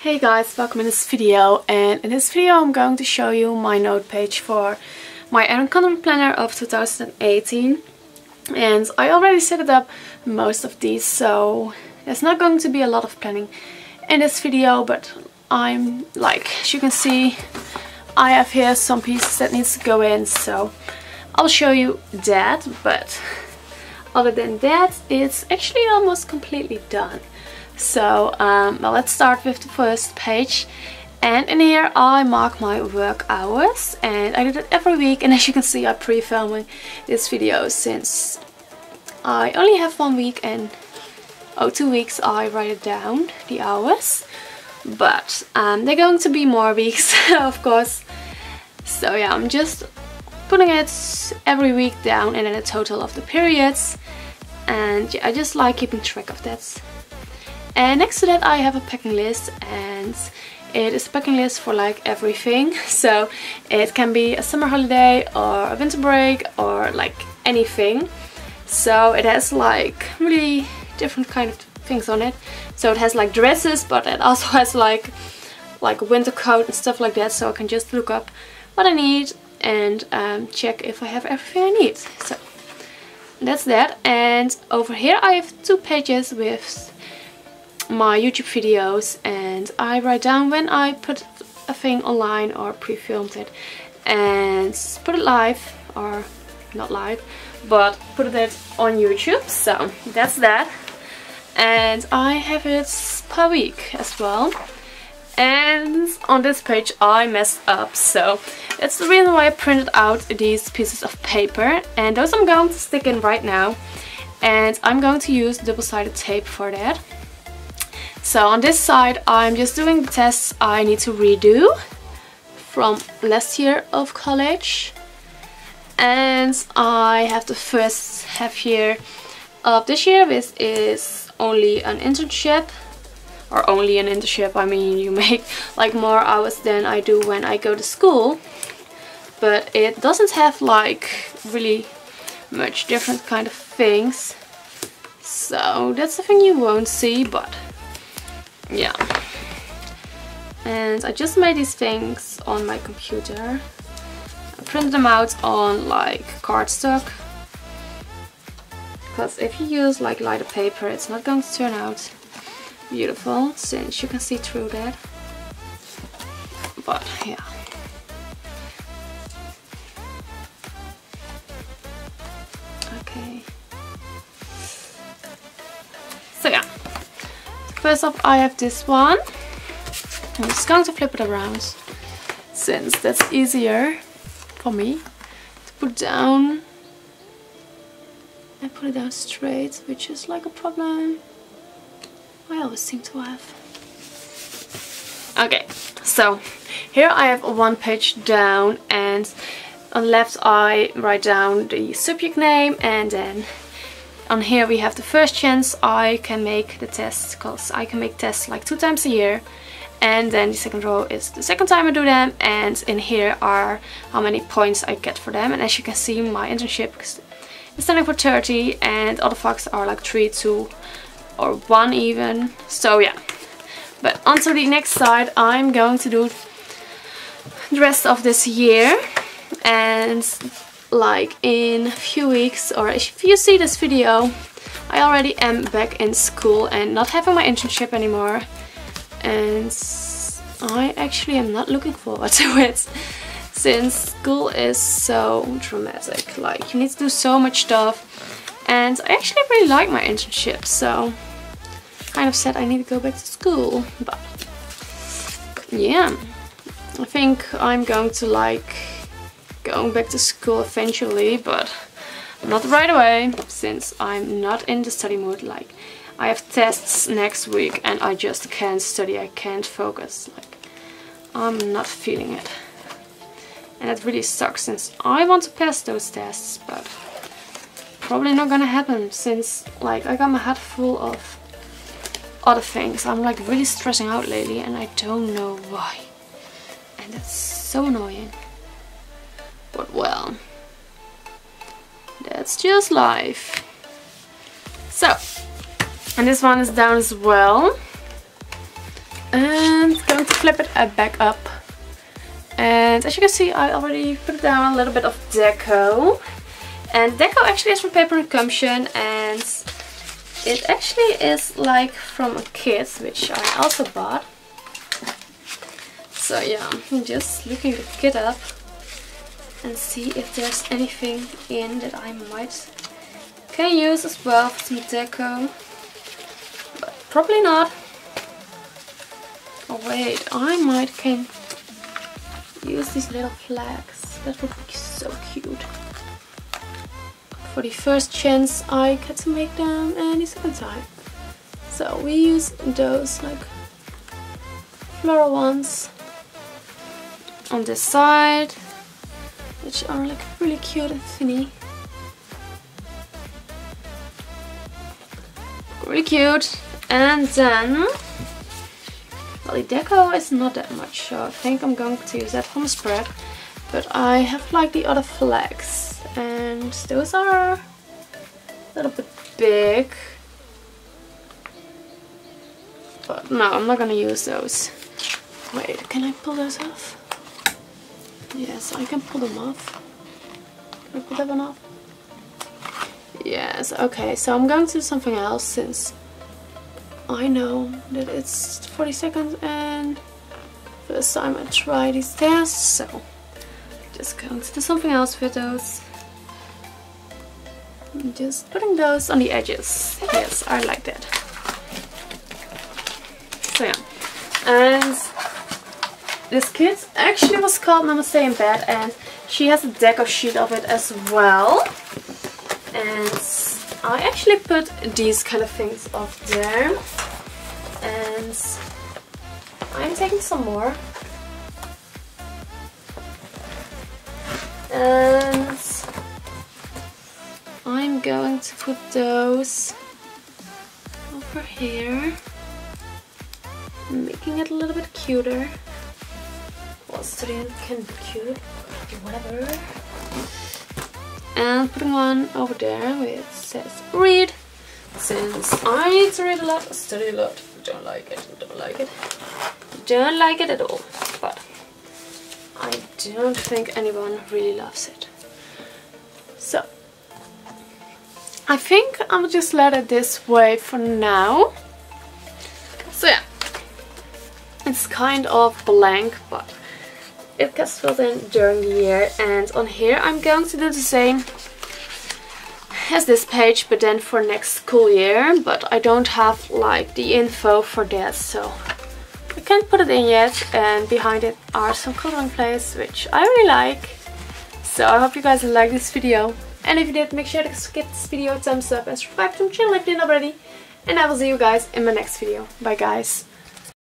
Hey guys, welcome in this video and in this video I'm going to show you my note page for my Erin Condren planner of 2018 and I already set it up most of these so there's not going to be a lot of planning in this video but I'm like as you can see I have here some pieces that needs to go in so I'll show you that but other than that it's actually almost completely done. So um, well, let's start with the first page. And in here I mark my work hours and I do that every week. And as you can see I'm pre-filming this video since I only have one week and oh two weeks I write it down the hours. But um, they're going to be more weeks of course. So yeah I'm just putting it every week down and then a total of the periods. And yeah, I just like keeping track of that and next to that I have a packing list and it is a packing list for like everything. So it can be a summer holiday or a winter break or like anything. So it has like really different kind of things on it. So it has like dresses but it also has like like a winter coat and stuff like that so I can just look up what I need and um, check if I have everything I need. So that's that and over here I have two pages with my YouTube videos and I write down when I put a thing online or pre-filmed it. And put it live or not live but put it on YouTube so that's that. And I have it per week as well. And on this page I messed up so that's the reason why I printed out these pieces of paper. And those I'm going to stick in right now. And I'm going to use double-sided tape for that so on this side I'm just doing the tests I need to redo from last year of college. And I have the first half year of this year which is only an internship or only an internship I mean you make like more hours than I do when I go to school. But it doesn't have like really much different kind of things. So that's the thing you won't see but yeah. And I just made these things on my computer. I printed them out on like cardstock. Because if you use like lighter paper it's not going to turn out beautiful since you can see through that. But yeah. Okay First off I have this one. I'm just going to flip it around since that's easier for me to put down and put it down straight which is like a problem I always seem to have. Okay, so here I have one page down and on the left I write down the subject name and then on here we have the first chance. I can make the test because I can make tests like two times a year. And then the second row is the second time I do them. And in here are how many points I get for them. And as you can see my internship is standing for 30 and other facts are like 3, 2 or 1 even. So yeah. But onto the next side I'm going to do the rest of this year. And like in a few weeks or if you see this video I already am back in school and not having my internship anymore. And I actually am not looking forward to it since school is so dramatic. Like you need to do so much stuff. And I actually really like my internship so kind of said I need to go back to school. But yeah I think I'm going to like going back to school eventually, but not right away, since I'm not in the study mood. Like, I have tests next week and I just can't study, I can't focus. Like, I'm not feeling it. And it really sucks since I want to pass those tests, but probably not gonna happen since like I got my head full of other things. I'm like really stressing out lately and I don't know why. And that's so annoying. But well, that's just life. So, and this one is down as well. And going to flip it back up. And as you can see, I already put down a little bit of deco. And deco actually is from Paper and Gumption and it actually is like from a kit, which I also bought. So yeah, I'm just looking the kit up and see if there's anything in that I might can use as well for some deco. But probably not. Oh wait, I might can use these little flags. That would be so cute. For the first chance I get to make them and the second time. So we use those like floral ones on this side which are like really cute and thinny. Really cute. And then, the deco is not that much so I think I'm going to use that from spread. But I have like the other flags and those are a little bit big. But no, I'm not gonna use those. Wait, can I pull those off? Yes, I can pull them off. Can I pull that one off? Yes, okay, so I'm going to do something else since I know that it's 40 seconds and first time I try these tests, so just going to do something else with those. just putting those on the edges. Yes, I like that. So yeah, and this kit actually was called Namaste in Bed and she has a deco sheet of it as well. And I actually put these kind of things off there. And I'm taking some more. And I'm going to put those over here, making it a little bit cuter student can be cute, whatever. And putting one over there which says read. Since I need to read a lot, study a lot, don't like it, don't like it, don't like it at all. But I don't think anyone really loves it. So I think I'll just let it this way for now. So yeah, it's kind of blank, but it gets filled in during the year and on here I'm going to do the same as this page but then for next school year but I don't have like the info for that so I can't put it in yet and behind it are some coloring plates which I really like. So I hope you guys like this video. And if you did make sure to give this video a thumbs up and subscribe to my channel if you didn't already. And I will see you guys in my next video. Bye guys